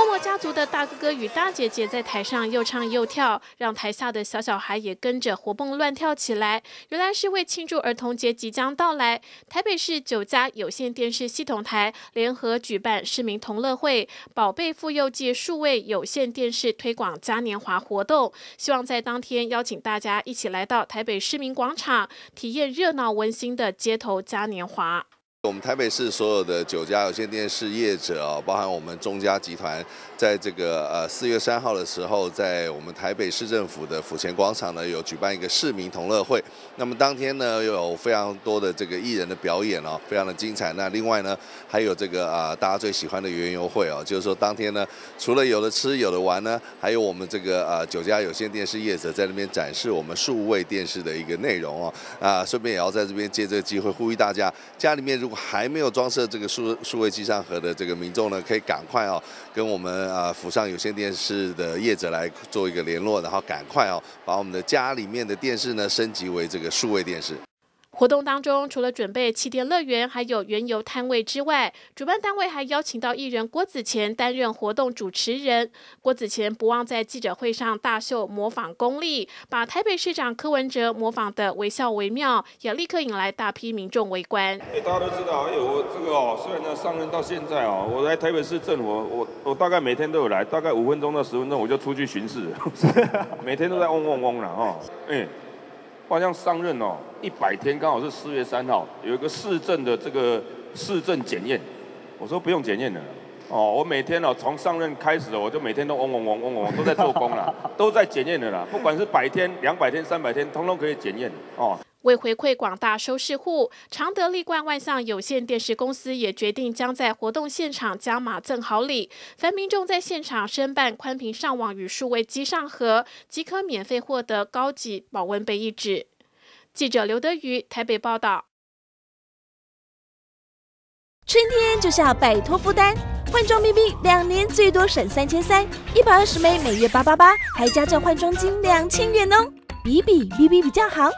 默默家族的大哥哥与大姐姐在台上又唱又跳，让台下的小小孩也跟着活蹦乱跳起来。原来是为庆祝儿童节即将到来，台北市九家有线电视系统台联合举办市民同乐会“宝贝妇幼界数位有线电视推广嘉年华”活动，希望在当天邀请大家一起来到台北市民广场，体验热闹温馨的街头嘉年华。我们台北市所有的九家有线电视业者啊，包含我们中家集团，在这个呃四月三号的时候，在我们台北市政府的府前广场呢，有举办一个市民同乐会。那么当天呢，有非常多的这个艺人的表演哦，非常的精彩。那另外呢，还有这个啊大家最喜欢的园游会哦，就是说当天呢，除了有的吃有的玩呢，还有我们这个呃九家有线电视业者在那边展示我们数位电视的一个内容哦。啊，顺便也要在这边借这个机会呼吁大家，家里面如还没有装设这个数数位机上盒的这个民众呢，可以赶快哦，跟我们啊府上有线电视的业者来做一个联络，然后赶快哦，把我们的家里面的电视呢升级为这个数位电视。活动当中，除了准备气垫乐园，还有原油摊位之外，主办单位还邀请到艺人郭子乾担任活动主持人。郭子乾不忘在记者会上大秀模仿功力，把台北市长柯文哲模仿的惟肖惟妙，也立刻引来大批民众围观。哎，大家都知道，哎，我这个哦，虽然呢上任到现在哦，我来台北市政府，我我大概每天都有来，大概五分钟到十分钟我就出去巡视，每天都在嗡嗡嗡了哦，哎。好像上任哦，一百天刚好是四月三号，有一个市政的这个市政检验，我说不用检验的，哦，我每天哦从上任开始，我就每天都嗡嗡嗡嗡嗡都在做工了，都在检验的啦，不管是百天、两百天、三百天，通通可以检验哦。为回馈广大收视户，常德立冠万象有线电视公司也决定将在活动现场加码赠好礼，凡民众在现场申办宽频上网与数位机上盒，即可免费获得高级保温杯一纸。记者刘德瑜台北报道。春天就是要摆脱负担，换装 BB 两年最多省三千三，一百二十枚每月八八八，还加赠换装金两千元哦，比比 BB 比较好。